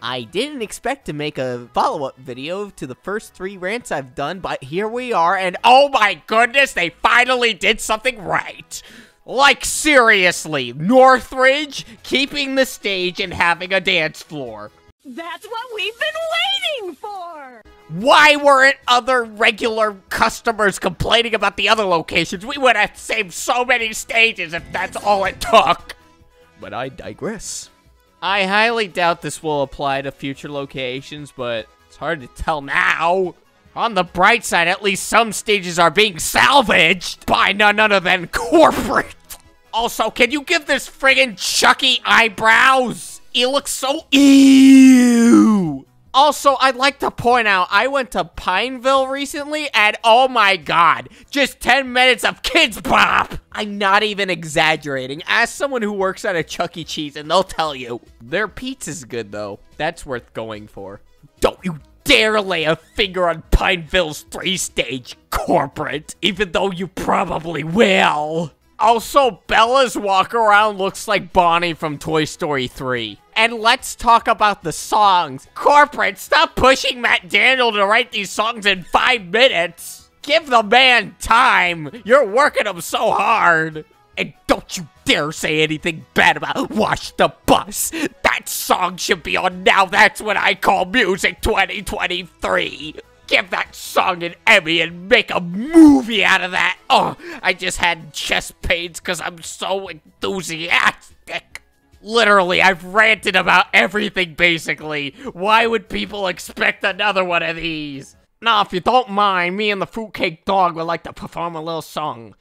I didn't expect to make a follow-up video to the first three rants I've done, but here we are, and oh my goodness, they finally did something right! Like, seriously, Northridge keeping the stage and having a dance floor. That's what we've been waiting for! Why weren't other regular customers complaining about the other locations? We would have saved so many stages if that's all it took. But I digress. I highly doubt this will apply to future locations, but it's hard to tell now. On the bright side, at least some stages are being salvaged by none other than corporate. Also, can you give this friggin' Chucky eyebrows? He looks so ew. Also, I'd like to point out, I went to Pineville recently, and oh my god, just 10 minutes of Kidz Bop! I'm not even exaggerating. Ask someone who works at a Chuck E. Cheese, and they'll tell you. Their pizza's good, though. That's worth going for. Don't you dare lay a finger on Pineville's three-stage corporate, even though you probably will. Also, Bella's walk around looks like Bonnie from Toy Story 3. And let's talk about the songs. Corporate, stop pushing Matt Daniel to write these songs in five minutes. Give the man time. You're working him so hard. And don't you dare say anything bad about Wash the Bus. That song should be on Now That's What I Call Music 2023 give that song an Emmy and make a movie out of that. Oh, I just had chest pains because I'm so enthusiastic. Literally, I've ranted about everything basically. Why would people expect another one of these? Now, if you don't mind, me and the fruitcake dog would like to perform a little song.